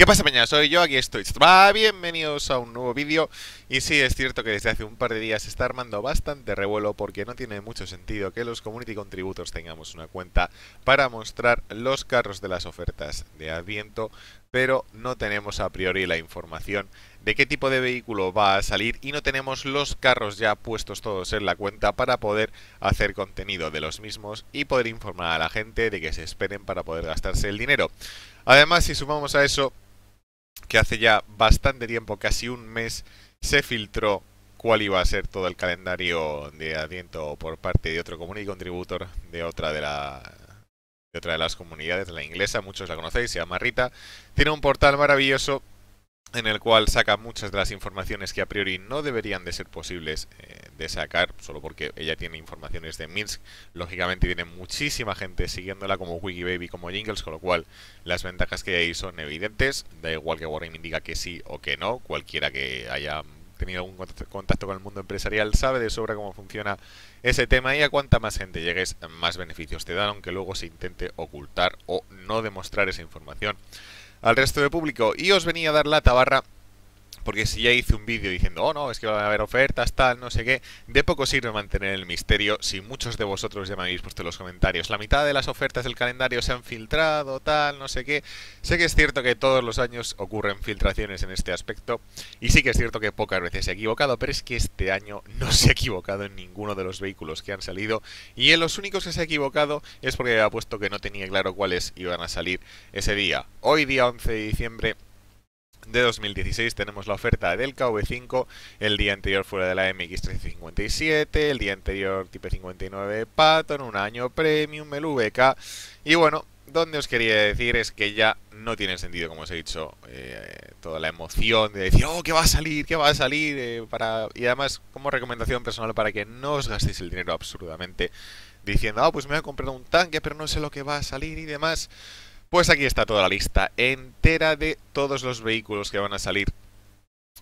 ¿Qué pasa peña? Soy yo, aquí estoy. Bienvenidos a un nuevo vídeo. Y sí, es cierto que desde hace un par de días se está armando bastante revuelo porque no tiene mucho sentido que los community contributors tengamos una cuenta para mostrar los carros de las ofertas de Adviento, pero no tenemos a priori la información de qué tipo de vehículo va a salir y no tenemos los carros ya puestos todos en la cuenta para poder hacer contenido de los mismos y poder informar a la gente de que se esperen para poder gastarse el dinero. Además, si sumamos a eso que hace ya bastante tiempo, casi un mes, se filtró cuál iba a ser todo el calendario de Adviento por parte de otro community contributor de otra de la de otra de las comunidades, la inglesa, muchos la conocéis, se llama Rita. Tiene un portal maravilloso en el cual saca muchas de las informaciones que a priori no deberían de ser posibles eh, de sacar, solo porque ella tiene informaciones de Minsk. Lógicamente tiene muchísima gente siguiéndola como Wikibaby, como Jingles, con lo cual las ventajas que hay ahí son evidentes. Da igual que Warren diga que sí o que no, cualquiera que haya tenido algún contacto con el mundo empresarial sabe de sobra cómo funciona ese tema y a cuanta más gente llegues, más beneficios te dan, aunque luego se intente ocultar o no demostrar esa información al resto del público. Y os venía a dar la tabarra porque si ya hice un vídeo diciendo, oh no, es que van a haber ofertas, tal, no sé qué, de poco sirve mantener el misterio si muchos de vosotros ya me habéis puesto en los comentarios. La mitad de las ofertas del calendario se han filtrado, tal, no sé qué. Sé que es cierto que todos los años ocurren filtraciones en este aspecto, y sí que es cierto que pocas veces se ha equivocado, pero es que este año no se ha equivocado en ninguno de los vehículos que han salido, y en los únicos que se ha equivocado es porque había puesto que no tenía claro cuáles iban a salir ese día. Hoy, día 11 de diciembre, de 2016 tenemos la oferta del KV5, el día anterior fuera de la MX357, el día anterior Type 59 Patton, un año Premium, el VK y bueno, donde os quería decir es que ya no tiene sentido, como os he dicho, eh, toda la emoción de decir, oh, ¿qué va a salir? ¿Qué va a salir? Eh, para... Y además, como recomendación personal para que no os gastéis el dinero absurdamente diciendo, oh, pues me voy a comprar un tanque, pero no sé lo que va a salir y demás. Pues aquí está toda la lista entera de todos los vehículos que van a salir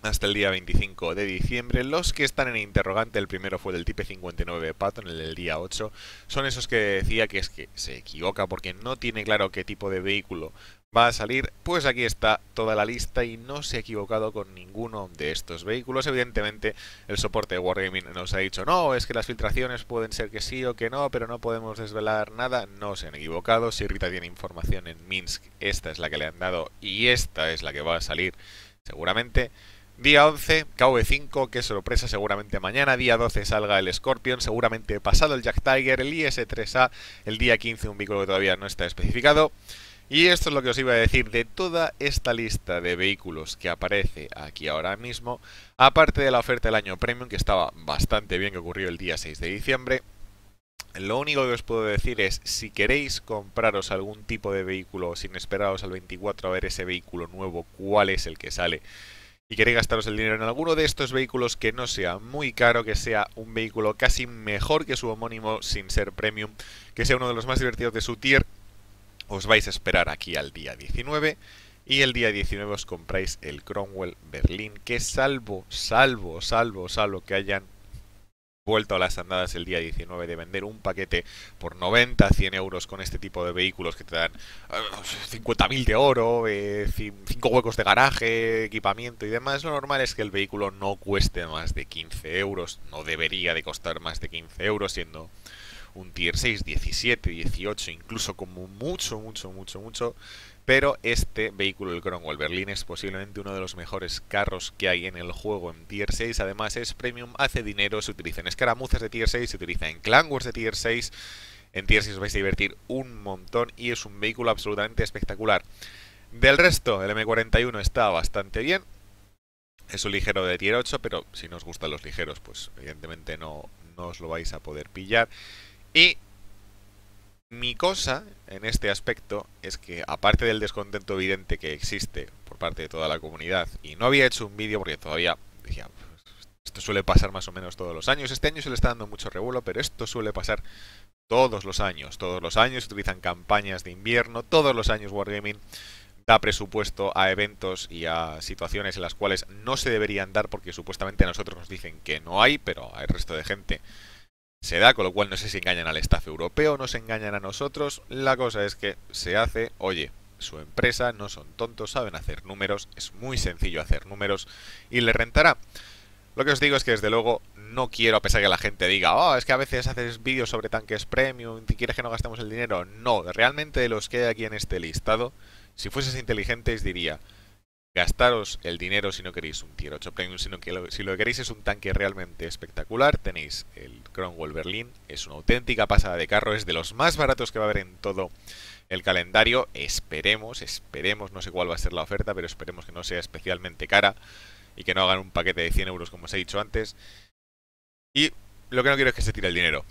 hasta el día 25 de diciembre. Los que están en interrogante, el primero fue del Type 59 Patton, el del día 8, son esos que decía que es que se equivoca porque no tiene claro qué tipo de vehículo va a salir, pues aquí está toda la lista y no se ha equivocado con ninguno de estos vehículos. Evidentemente el soporte de Wargaming nos ha dicho no, es que las filtraciones pueden ser que sí o que no, pero no podemos desvelar nada. No se han equivocado. Si Rita tiene información en Minsk, esta es la que le han dado y esta es la que va a salir seguramente. Día 11, KV5, qué sorpresa, seguramente mañana. Día 12 salga el Scorpion, seguramente pasado el Jack Tiger, el IS-3A. El día 15 un vehículo que todavía no está especificado. Y esto es lo que os iba a decir de toda esta lista de vehículos que aparece aquí ahora mismo, aparte de la oferta del año Premium, que estaba bastante bien, que ocurrió el día 6 de diciembre. Lo único que os puedo decir es, si queréis compraros algún tipo de vehículo sin esperaros al 24 a ver ese vehículo nuevo, cuál es el que sale, y queréis gastaros el dinero en alguno de estos vehículos que no sea muy caro, que sea un vehículo casi mejor que su homónimo sin ser premium, que sea uno de los más divertidos de su tier, os vais a esperar aquí al día 19 y el día 19 os compráis el Cromwell Berlín que salvo, salvo, salvo, salvo que hayan vuelto a las andadas el día 19 de vender un paquete por 90, 100 euros con este tipo de vehículos que te dan 50.000 de oro, 5 eh, huecos de garaje, equipamiento y demás, lo normal es que el vehículo no cueste más de 15 euros, no debería de costar más de 15 euros siendo un tier 6, 17, 18, incluso como mucho, mucho, mucho, mucho. Pero este vehículo, el Cromwell Berlin, es posiblemente uno de los mejores carros que hay en el juego en tier 6. Además es premium, hace dinero, se utiliza en escaramuzas de tier 6, se utiliza en clan wars de tier 6. En tier 6 os vais a divertir un montón y es un vehículo absolutamente espectacular. Del resto, el M41 está bastante bien. Es un ligero de tier 8, pero si no os gustan los ligeros, pues evidentemente no, no os lo vais a poder pillar. Y mi cosa en este aspecto es que, aparte del descontento evidente que existe por parte de toda la comunidad, y no había hecho un vídeo porque todavía decía, esto suele pasar más o menos todos los años. Este año se le está dando mucho revuelo, pero esto suele pasar todos los años. Todos los años utilizan campañas de invierno, todos los años Wargaming da presupuesto a eventos y a situaciones en las cuales no se deberían dar porque supuestamente a nosotros nos dicen que no hay, pero al resto de gente se da, con lo cual no sé si engañan al staff europeo, no se engañan a nosotros. La cosa es que se hace, oye, su empresa, no son tontos, saben hacer números, es muy sencillo hacer números y le rentará. Lo que os digo es que desde luego no quiero, a pesar que la gente diga, oh, es que a veces haces vídeos sobre tanques premium y quieres que no gastemos el dinero. No, realmente de los que hay aquí en este listado, si fueses inteligentes diría, gastaros el dinero si no queréis un tier 8 premium, sino que si lo que queréis es un tanque realmente espectacular, tenéis el Cromwell Berlin, es una auténtica pasada de carro, es de los más baratos que va a haber en todo el calendario, esperemos, esperemos, no sé cuál va a ser la oferta, pero esperemos que no sea especialmente cara y que no hagan un paquete de 100 euros como os he dicho antes. Y lo que no quiero es que se tire el dinero.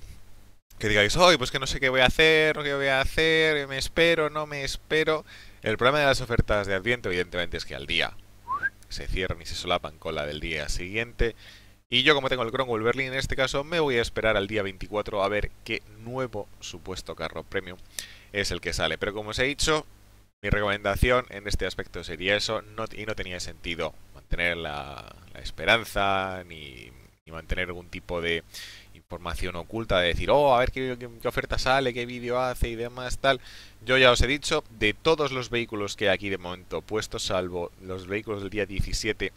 Que digáis, hoy pues que no sé qué voy a hacer, qué voy a hacer, me espero, no me espero. El problema de las ofertas de Adviento, evidentemente, es que al día se cierran y se solapan con la del día siguiente. Y yo, como tengo el Cromwell Berlin en este caso, me voy a esperar al día 24 a ver qué nuevo supuesto carro premium es el que sale. Pero como os he dicho, mi recomendación en este aspecto sería eso, no, y no tenía sentido mantener la, esperanza ni, mantener algún tipo de información oculta de decir, oh, a ver qué, oferta sale, qué vídeo hace y demás, tal. Yo ya os he dicho, de todos los vehículos que aquí de momento puestos, salvo los vehículos del día 17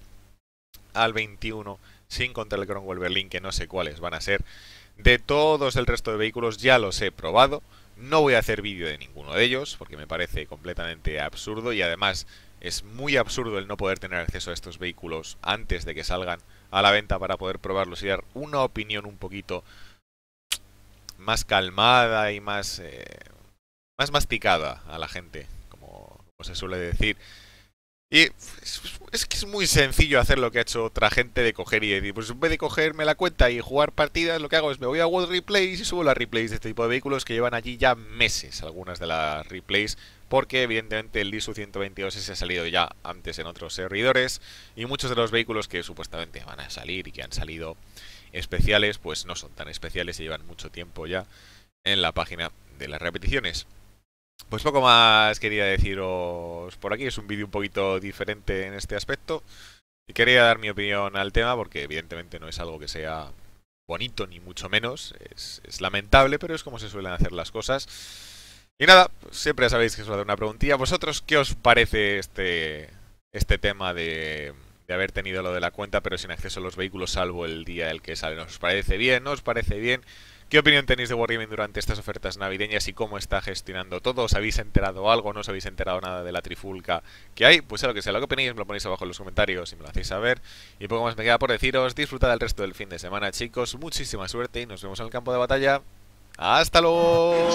al 21, sin contar el Cromwell Berlin, que no sé cuáles van a ser, de todos el resto de vehículos ya los he probado. No voy a hacer vídeo de ninguno de ellos, porque me parece completamente absurdo y además es muy absurdo el no poder tener acceso a estos vehículos antes de que salgan a la venta para poder probarlos y dar una opinión un poquito más calmada y más, eh, más masticada a la gente, como, se suele decir. Y es, que es muy sencillo hacer lo que ha hecho otra gente de coger y decir, pues en vez de cogerme la cuenta y jugar partidas, lo que hago es me voy a World Replays y subo las replays de este tipo de vehículos que llevan allí ya meses, algunas de las replays porque evidentemente el ISU 122 se ha salido ya antes en otros servidores y muchos de los vehículos que supuestamente van a salir y que han salido especiales pues no son tan especiales y llevan mucho tiempo ya en la página de las repeticiones. Pues poco más quería deciros por aquí, es un vídeo un poquito diferente en este aspecto y quería dar mi opinión al tema porque evidentemente no es algo que sea bonito ni mucho menos, es, lamentable pero es como se suelen hacer las cosas. Y nada, siempre sabéis que os voy a dar una preguntilla. ¿Vosotros qué os parece este, este tema de, de haber tenido lo de la cuenta pero sin acceso a los vehículos salvo el día el que sale? ¿Nos parece bien? ¿No os parece bien? ¿Qué opinión tenéis de Wargaming durante estas ofertas navideñas y cómo está gestionando todo? ¿Os habéis enterado algo? ¿No os habéis enterado nada de la trifulca que hay? Pues sea lo que sea, lo que opinéis me lo ponéis abajo en los comentarios y me lo hacéis saber. Y poco más me queda por deciros, disfrutad del resto del fin de semana chicos, muchísima suerte y nos vemos en el campo de batalla. ¡Hasta luego!